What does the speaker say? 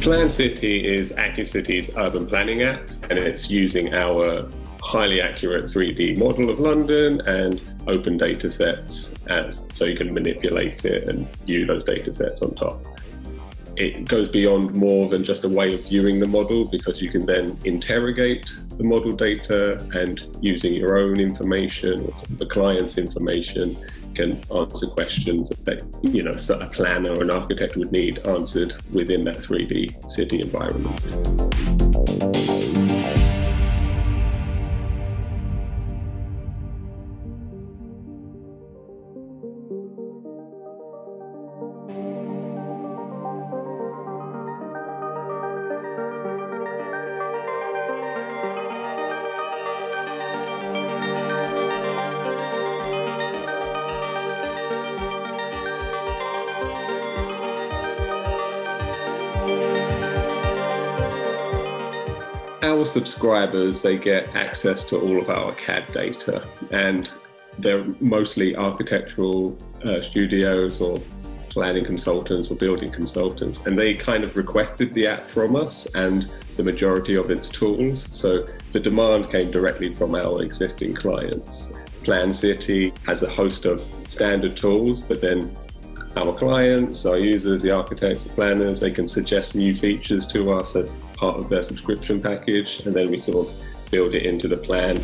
Plan City is AccuCities' urban planning app, and it's using our highly accurate 3D model of London and open data sets as so you can manipulate it and view those data sets on top. It goes beyond more than just a way of viewing the model because you can then interrogate the model data and using your own information or the client's information can answer questions that you know a planner or an architect would need answered within that 3D city environment. Our subscribers they get access to all of our CAD data, and they're mostly architectural uh, studios or planning consultants or building consultants, and they kind of requested the app from us and the majority of its tools. So the demand came directly from our existing clients. Plan City has a host of standard tools, but then our clients, our users, the architects, the planners, they can suggest new features to us as part of their subscription package, and then we sort of build it into the plan.